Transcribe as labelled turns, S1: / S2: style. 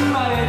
S1: 정말의